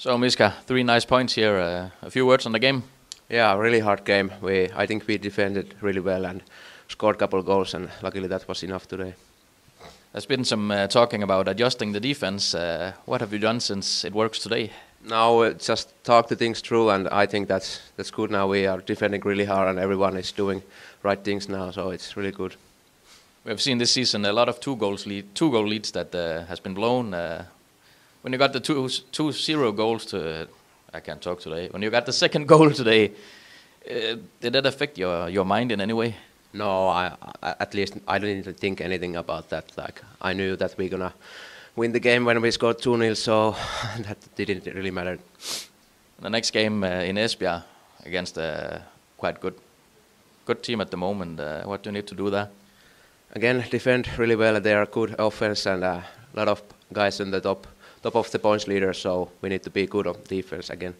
So Miska, three nice points here. Uh, a few words on the game. Yeah, really hard game. We I think we defended really well and scored a couple goals, and luckily that was enough today. There's been some uh, talking about adjusting the defense. Uh, what have you done since it works today? Now uh, just talk the things through, and I think that's that's good. Now we are defending really hard, and everyone is doing right things now, so it's really good. We have seen this season a lot of two goals lead, two goal leads that uh, has been blown. When you got the two two zero goals to, I can't talk today. When you got the second goal today, uh, did that affect your your mind in any way? No, I, I, at least I didn't think anything about that. Like I knew that we're gonna win the game when we scored two 0 so that didn't really matter. The next game uh, in Esbjerg against a quite good good team at the moment. Uh, what do you need to do there? Again, defend really well. They are good offense and a lot of guys in the top top of the points leader. So we need to be good on defense again.